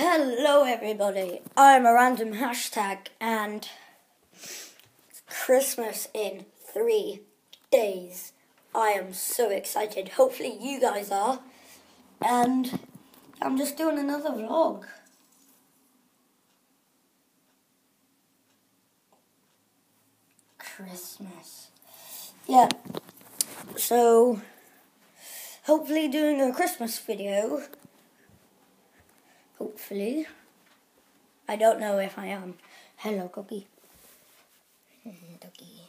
Hello, everybody. I'm a random hashtag, and Christmas in three days. I am so excited. Hopefully, you guys are. And I'm just doing another vlog. Christmas. Yeah. So, hopefully, doing a Christmas video. Hopefully. I don't know if I am. Hello, Cookie. Hmm, Cookie.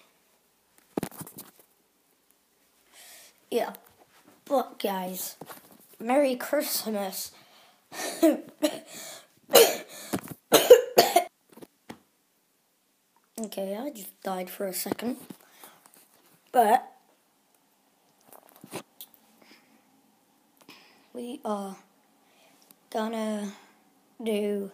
Yeah. But, guys, Merry Christmas. okay, I just died for a second. But, we are gonna do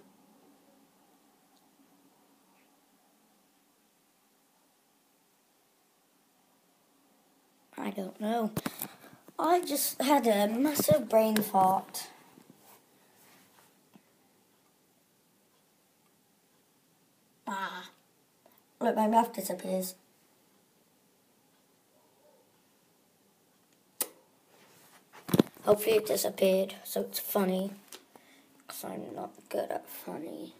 I don't know. I just had a massive brain fart. Ah. Look, my mouth disappears. Hopefully it disappeared, so it's funny. I'm not good at funny.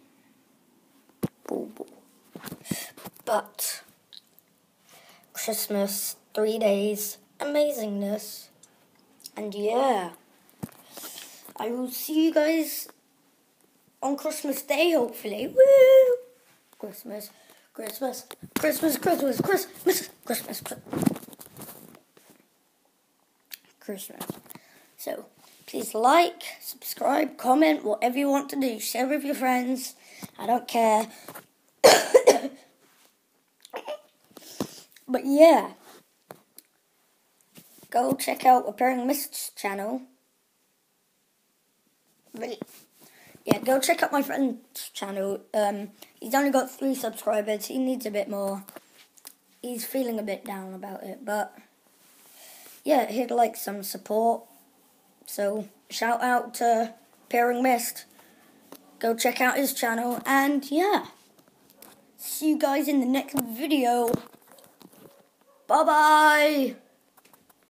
But, Christmas, three days, amazingness. And yeah, I will see you guys on Christmas Day, hopefully. Woo! Christmas, Christmas, Christmas, Christmas, Christmas, Christmas, Christmas. So, please like, subscribe, comment, whatever you want to do. Share with your friends. I don't care. but yeah. Go check out Appearing Mist's channel. Really? Yeah, go check out my friend's channel. Um, he's only got three subscribers. He needs a bit more. He's feeling a bit down about it, but yeah, he'd like some support. So shout out to Appearing Mist. Go check out his channel, and yeah, see you guys in the next video. Bye bye.